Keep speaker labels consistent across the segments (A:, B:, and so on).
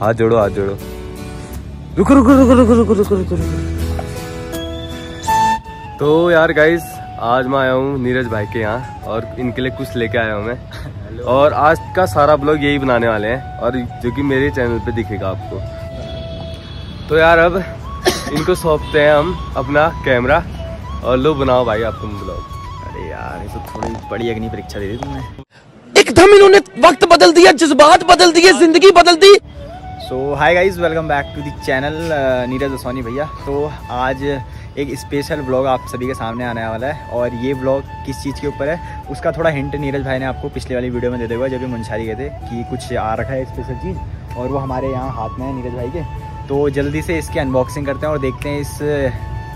A: हाथ जोड़ो हाथ जोड़ो। रुको रुको रुको रुको रुको रुको रुको रुको। तो यार गाइस आज मैं आया हूँ नीरज भाई के यहाँ और इनके लिए कुछ लेके आया हूँ मैं। और आज का सारा ब्लॉग यही बनाने वाले हैं और जो कि मेरे चैनल पे दिखेगा आपको। तो यार अब इनको सौंपते हैं हम अपना कैमरा और लो बनाओ भाई आप तुम ब्लॉग
B: अरे यार ये तो थोड़ी बड़ी अग्नि परीक्षा दे दी तुमने।
C: एकदम इन्होंने वक्त बदल दिया जज्बात बदल दिए ज़िंदगी बदल दी।
B: So hi guys welcome back to the channel Neeraj Asoni भैया। तो आज एक स्पेशल ब्लॉग आप सभी के सामने आने वाला है और ये ब्लॉग किस चीज़ के ऊपर है, उसका थोड़ा हिंट नीरज भाई ने आपको पिछले वाली वीडियो में दे देगा जब भी मुंशारी गए थे कि कुछ आ रखा है स्पेशल चीज़ और वो हमारे यहाँ हाथ में है नीरज भाई के। तो जल्दी से इसकी अनबॉक्सिंग करते हैं और देखते हैं इस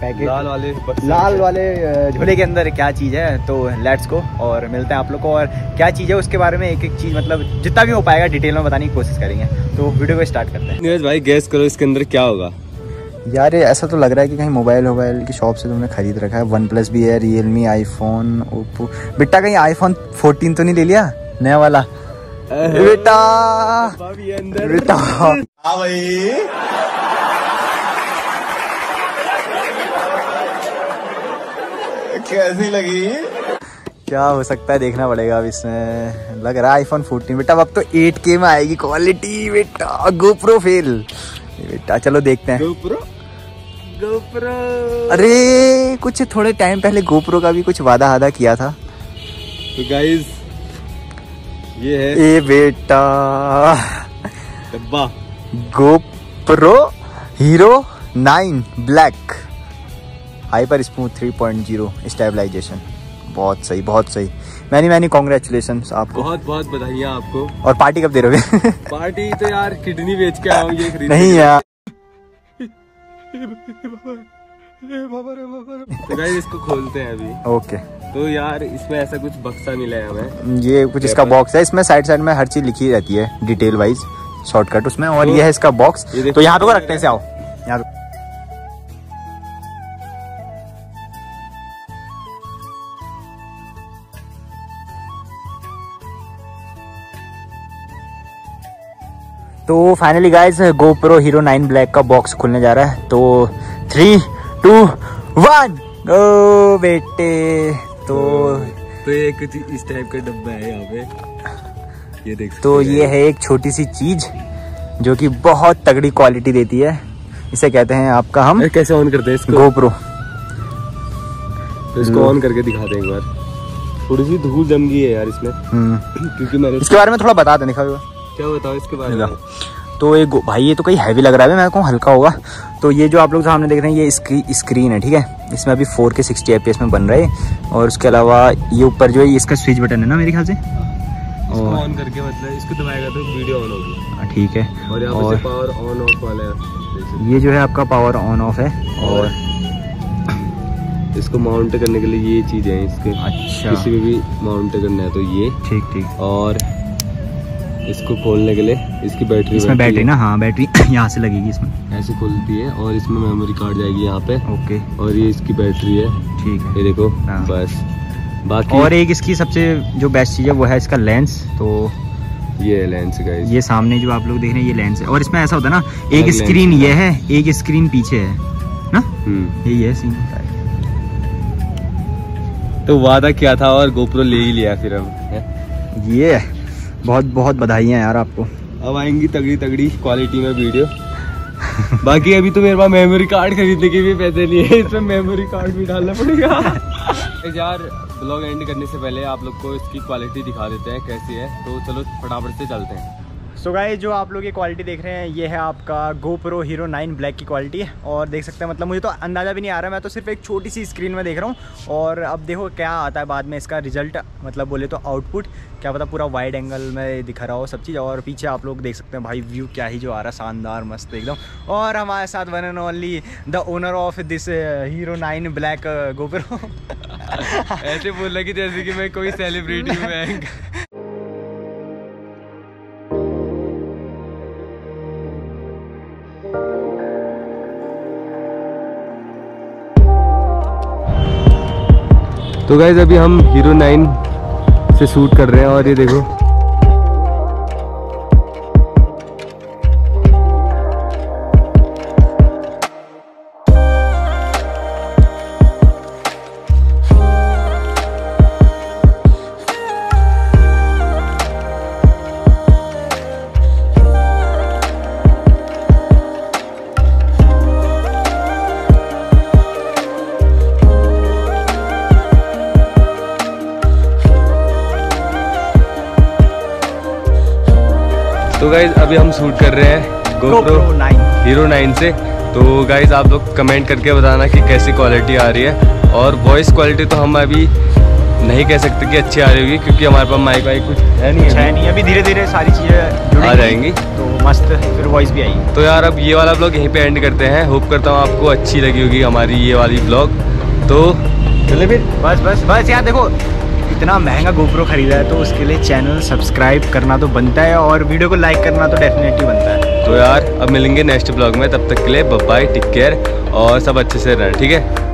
B: पैकेट।
A: लाल वाले
B: लाल वाले झोले के अंदर क्या चीज़ है तो लेट्स गो और मिलते हैं आप लोग को। और क्या चीज़ है उसके बारे में एक एक चीज़ मतलब जितना भी हो पाएगा डिटेल में बताने की कोशिश करेंगे। तो वीडियो को स्टार्ट करते हैं।
A: नीरज भाई गैस करो इसके अंदर क्या होगा।
B: यार ये ऐसा तो लग रहा है कि कहीं मोबाइल वोबाइल की शॉप से तुमने खरीद रखा है। वन प्लस भी है रियल मी आईफोन ओप्पो। बेटा कहीं आईफोन 14 तो नहीं ले लिया? नया वाला। बेटा बेटा
D: कैसी लगी?
B: क्या हो सकता है देखना पड़ेगा अब इसमें। लग रहा है आईफोन 14 बेटा अब तो 8K में आएगी क्वालिटी बेटा। गोप्रो फेल बेटा चलो देखते हैं।
A: गोप्रो गोप्रो
B: अरे कुछ थोड़े टाइम पहले गोप्रो का भी कुछ वादा आदा किया था।
A: तो गाइस ये है
B: ए बेटा।
A: डब्बा।
B: GoPro hero nine black hyper smooth 3.0 stabilisation बहुत सही बहुत सही। मैनी मैनी कॉन्ग्रेचुलेशन आपको।
A: बहुत बहुत बधाइयाँ आपको।
B: और पार्टी कब दे रहे
A: पार्टी तो यार किडनी बेच के आऊँ ये खरीद
B: नहीं यार।
A: तो गाइस इसको खोलते हैं अभी।
B: ओके
A: तो यार इसमें ऐसा कुछ बक्सा मिला है हमें।
B: ये कुछ इसका बॉक्स है। इसमें साइड साइड में हर चीज़ लिखी रहती है डिटेल वाइज शॉर्टकट उसमें। और
A: तो
B: ये है इसका बॉक्स तो यहाँ पे को रखते हैं इसे आओ। यहाँ तो finally guys GoPro hero nine black का बॉक्स खुलने जा रहा है। तो थ्री टू वन ओ बेटे। तो
A: तो ये कुछ इस टाइप का डब्बा है यहाँ पे। ये देख
B: तो ये है एक छोटी सी चीज़ जो कि बहुत तगड़ी क्वालिटी देती है। इसे कहते हैं आपका हम
A: कैसे ऑन करते हैं इसको?
B: गोप्रो
A: तो इसको ऑन करके दिखाते हैं एक बार। थोड़ी सी धूल जम गई है यार इसमें।
B: हम्म।
A: क्योंकि मैंने
B: इसके बारे में थोड़ा बता दे दिखा
A: क्या बताओ इसके बारे में?
B: तो ये भाई ये तो कहीं हैवी लग रहा है मेरे को हल्का होगा। तो ये जो आप लोग सामने देख रहे हैं ये स्क्री, स्क्रीन है ठीक है? इसमें अभी 4 के 60 एपीएस में बन रहा है। और उसके अलावा ये ऊपर जो है इसका स्विच बटन है ना मेरे ख्याल से?
A: इसको
B: और
A: ऑन करके मतलब इसको दबाएगा तो वीडियो ऑन होगी।
B: हाँ, ठीक है।
A: और
B: और
A: पावर ऑन ऑफ़ वाला है
B: ये जो है आपका पावर ऑन ऑफ़ है और
A: इसको माउंट करने के लिए ये चीज़ है इसके
B: अच्छा।
A: किसी में भी माउंट करना है तो ये।
B: ठीक ठीक।
A: और इसको खोलने के लिए इसकी बैटरी
B: इसमें
A: बैटरी
B: ना हाँ बैटरी यहाँ से लगेगी इसमें।
A: ऐसे खुलती है और इसमें मेमोरी कार्ड जाएगी यहाँ पे।
B: ओके।
A: और ये इसकी बैटरी है।
B: ठीक है।
A: ये देखो
B: हाँ।
A: बस। बाकी
B: और एक इसकी सबसे जो बेस्ट चीज़ है वो है इसका लेंस तो
A: ये लेंस गाइस
B: ये सामने जो आप लोग देख रहे हैं ये लेंस है। और इसमें ऐसा होता है ना एक स्क्रीन ये है एक स्क्रीन पीछे है। ना?
A: हम्म।
B: यही है। सीन
A: तो वादा क्या था और गोप्रो ले ही लिया फिर हम
B: ये है। बहुत बहुत बधाइयाँ यार आपको।
A: अब आएँगी तगड़ी तगड़ी क्वालिटी में वीडियो बाकी अभी तो मेरे पास मेमोरी कार्ड खरीदने के भी पैसे नहीं है इसमें मेमोरी कार्ड भी डालना पड़ेगा। यार ब्लॉग एंड करने से पहले आप लोग को इसकी क्वालिटी दिखा देते हैं कैसी है। तो चलो फटाफट से चलते हैं।
B: सो गाइस जो आप लोग ये क्वालिटी देख रहे हैं ये है आपका GoPro हीरो 9 ब्लैक की क्वालिटी है। और देख सकते हैं मतलब मुझे तो अंदाज़ा भी नहीं आ रहा मैं तो सिर्फ़ एक छोटी सी स्क्रीन में देख रहा हूँ। और अब देखो क्या आता है बाद में इसका रिज़ल्ट मतलब बोले तो आउटपुट क्या पता पूरा वाइड एंगल में दिखा रहा हो सब चीज़। और पीछे आप लोग देख सकते हैं भाई व्यू क्या ही जो आ रहा है शानदार मस्त एकदम। और हमारे साथ one and only the owner of this hero nine black GoPro
A: ऐसे बोल रहा कि जैसे कि मैं कोई सेलिब्रिटी हूँ तो गाइज़ अभी हम हीरो नाइन से शूट कर रहे हैं और ये देखो। तो गाइज़ अभी हम शूट कर रहे हैं गोप्रो
B: 9
A: हीरो नाइन से। तो गाइज़ आप लोग कमेंट करके बताना कि कैसी क्वालिटी आ रही है। और वॉइस क्वालिटी तो हम अभी नहीं कह सकते कि अच्छी आ रही होगी क्योंकि हमारे पास माइक वाइक कुछ है नहीं
B: है नहीं। अभी धीरे धीरे सारी चीज़ें
A: आ जाएँगी।
B: तो मस्त फिर वॉइस भी आएगी।
A: तो यार अब ये वाला ब्लॉग यहीं पे एंड करते हैं। होप करता हूँ आपको अच्छी लगी होगी हमारी ये वाली ब्लॉग तो चले फिर।
B: बस बस बस यार देखो इतना महँगा गोप्रो खरीदा है तो उसके लिए चैनल सब्सक्राइब करना तो बनता है और वीडियो को लाइक करना तो डेफिनेटली बनता है।
A: तो यार, अब मिलेंगे नेक्स्ट ब्लॉग में, तब तक के लिए बाय टेक केयर और सब अच्छे से रहना ठीक है?